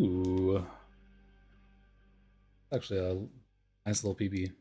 Ooh. Actually, a nice little PB.